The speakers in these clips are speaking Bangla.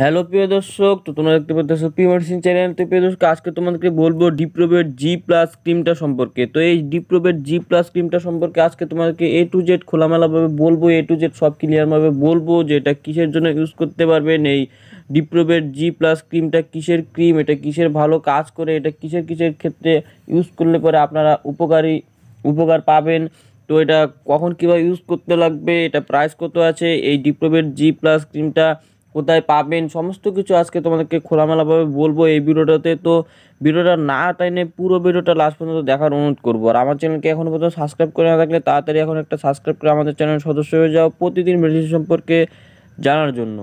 হ্যালো প্রিয় দর্শক, তো তোমরা দেখতে পাচ্ছ পি মেডিসিন চ্যানেল তো প্রিয় দর্শক, আজকে তোমাদেরকে বলব ডিপ্রোবেট জি প্লাস ক্রিমটা সম্পর্কে। তো এই ডিপ্রোবেট জি প্লাস ক্রিমটা সম্পর্কে আজকে তোমাদেরকে এ টু জেড খোলামেলাভাবে বলব এ টু জেড সব ক্লিয়ারভাবে বলব যে এটা কিসের জন্য ইউজ করতে পারবেন, এই ডিপ্রোবেট জি প্লাস ক্রিমটা কিসের ক্রিম এটা কিসের ভালো কাজ করে, এটা কিসের কিসের ক্ষেত্রে ইউজ করলে পরে আপনারা উপকারী, উপকার পাবেন। তো এটা কখন কীভাবে ইউজ করতে লাগবে, এটা প্রাইস কত আছে, এই ডিপ্রোবেট জি প্লাস ক্রিমটা কোথায় পাবেন, সমস্ত কিছু আজকে তোমাদেরকে খোলামেলাভাবে বলব এই ভিডিওটাতে। তো ভিডিওটা না টাইনে পুরো ভিডিওটা লাস্ট পর্যন্ত দেখার অনুরোধ করব। আর আমার চ্যানেলকে এখনও পর্যন্ত সাবস্ক্রাইব করে না থাকলে তাড়াতাড়ি এখন একটা সাবস্ক্রাইব করে আমাদের চ্যানেলের সদস্য হয়ে যাও প্রতিদিন মেডিসিন সম্পর্কে জানার জন্য।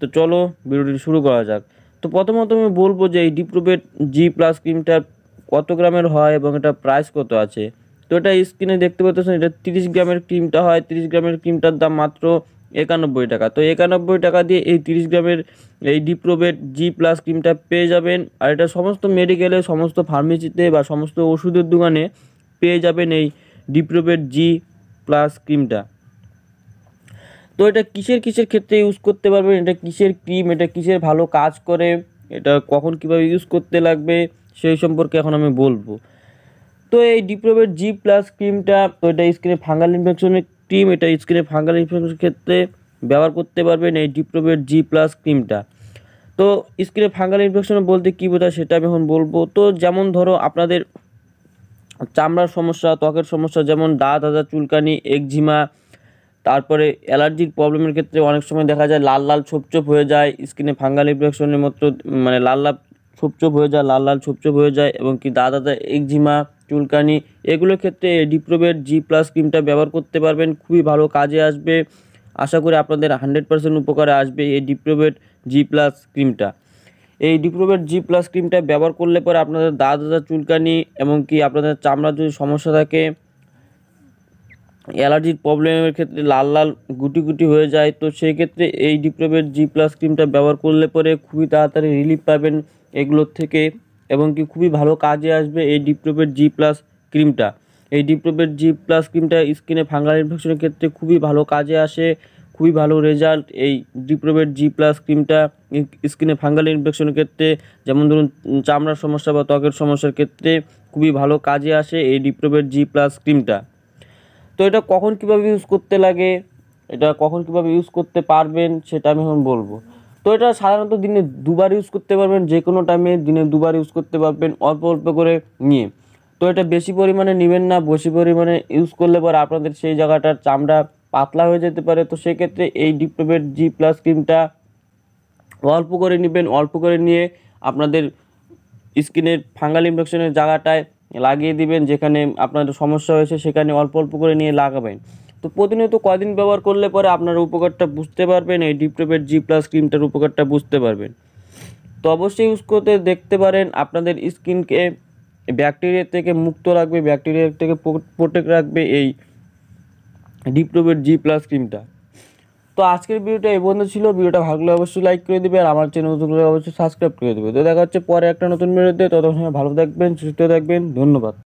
তো চলো ভিডিওটি শুরু করা যাক। তো প্রথমত আমি বলব যে এই ডিপ্রোবেট জি প্লাস ক্রিমটা কত গ্রামের হয় এবং এটা প্রাইস কত আছে? তো এটা স্ক্রিনে দেখতে পাচ্ছেন এটা তিরিশ গ্রামের ক্রিমটা হয়। তিরিশ গ্রামের ক্রিমটার দাম মাত্র একানব্বই টাকা। তো একানব্বই টাকা দিয়ে এই তিরিশ গ্রামের এই ডিপ্রোবেট জি প্লাস ক্রিমটা পেয়ে যাবেন। আর এটা সমস্ত মেডিকেলে সমস্ত ফার্মেসিতে বা সমস্ত ওষুধের দোকানে পেয়ে যাবেন এই ডিপ্রোবেট জি প্লাস ক্রিমটা তো এটা কিসের কিসের ক্ষেত্রে ইউজ করতে পারবেন? এটা কিসের ক্রিম এটা কিসের ভালো কাজ করে? এটা কখন কীভাবে ইউজ করতে লাগবে? সেই সম্পর্কে এখন আমি বলব। তো এই ডিপ্রোবেট জি প্লাস ক্রিমটা তো এটা স্কিনে ফাঙ্গাল ইনফেকশনের ক্রিম এটা স্কিনে ফাঙ্গাল ইনফেকশনের ক্ষেত্রে ব্যবহার করতে পারবেন এই ডিপ্রোবেট জি প্লাস ক্রিমটা তো স্কিনে ফাঙ্গাল ইনফেকশন বলতে কী বোঝায় সেটা আমি এখন বলব। তো যেমন ধরো আপনাদের চামড়ার সমস্যা, ত্বকের সমস্যা, যেমন দাঁত হাজা চুলকানি একজিমা তারপরে অ্যালার্জির প্রবলেমের ক্ষেত্রে অনেক সময় দেখা যায় লাল লাল ছোপছোপ হয়ে যায় স্কিনে ফাঙ্গাল ইনফেকশনের মতো মানে লাল লাল ছোপছোপ হয়ে যায়, লাল লাল ছোপছোপ হয়ে যায় এবং কি দাঁত হাজা একজিমা চুলকানি, এগুলোর ক্ষেত্রে ডিপ্রোবেট জি প্লাস ক্রিমটা ব্যবহার করতে পারবেন, খুবই ভালো কাজে আসবে। আশা করি আপনাদের হান্ড্রেড পার্সেন্ট উপকারে আসবে এই ডিপ্রোবেট জি প্লাস ক্রিমটা এই ডিপ্রোবেট জি প্লাস ক্রিমটা ব্যবহার করলে পরে আপনাদের দাঁত দাদা চুলকানি এমনকি আপনাদের চামড়ার যদি সমস্যা থাকে, অ্যালার্জির প্রবলেমের ক্ষেত্রে লাল লাল গুটি গুটি হয়ে যায়, তো সেই ক্ষেত্রে এই ডিপ্রোবেট জি প্লাস ক্রিমটা ব্যবহার করলে পরে খুবই তাড়াতাড়ি রিলিফ পাবেন এগুলোর থেকে। এবং কি খুবই ভালো কাজে আসবে এই ডিপ্রোবেট জি প্লাস ক্রিমটা এই ডিপ্রোবেট জি প্লাস ক্রিমটা স্কিনে ফাঙ্গাল ইনফেকশনের ক্ষেত্রে খুবই ভালো কাজে আসে, খুবই ভালো রেজাল্ট এই ডিপ্রোবেট জি প্লাস ক্রিমটা স্কিনে ফাঙ্গাল ইনফেকশনের ক্ষেত্রে, যেমন ধরুন চামড়ার সমস্যা বা ত্বকের সমস্যার ক্ষেত্রে খুবই ভালো কাজে আসে এই ডিপ্রোবেট জি প্লাস ক্রিমটা তো এটা কখন কীভাবে ইউজ করতে লাগে, এটা কখন কীভাবে ইউজ করতে পারবেন, সেটা আমি এখন বলব। তো এটা সাধারণত দিনে দুবার ইউজ করতে পারবেন যে কোনো টাইমে দিনে দুবার ইউজ করতে পারবেন, অল্প অল্প করে নিয়ে। তো এটা বেশি পরিমাণে নেবেন না, বেশি পরিমাণে ইউজ করলে পরে আপনাদের সেই জায়গাটার চামড়া পাতলা হয়ে যেতে পারে। তো সেক্ষেত্রে এই ডিপ্রোবেট জি প্লাস ক্রিমটা অল্প করে নেবেন, অল্প করে নিয়ে আপনাদের স্কিনের ফাঙ্গাল ইনফেকশনের জায়গাটায় লাগিয়ে দিবেন, যেখানে আপনাদের সমস্যা হয়েছে, সেখানে অল্প অল্প করে নিয়ে লাগাবেন। তো প্রতিনিয়ত কদিন ব্যবহার করলে পরে আপনার উপকারটা বুঝতে পারবেন, এই ডিপ্রোবেট জি প্লাস ক্রিমটার উপকারটা বুঝতে পারবেন। তো অবশ্যই ইউজ করতে দেখতে পারেন, আপনাদের স্কিনকে ব্যাকটেরিয়া থেকে মুক্ত রাখবে ব্যাকটেরিয়া থেকে প্রোটেক্ট রাখবে এই ডিপ্রোবেট জি প্লাস ক্রিমটা তো আজকের ভিডিওটা এই পর্যন্ত ছিল, ভিডিওটা ভালো লাগলে অবশ্যই লাইক করে দেবে আর আমার চ্যানেল নতুন অবশ্যই সাবস্ক্রাইব করে দেবে তো দেখা হচ্ছে পরে একটা নতুন ভিডিওতে ততক্ষণ ভালো থাকবেন, সুস্থ থাকবেন, ধন্যবাদ।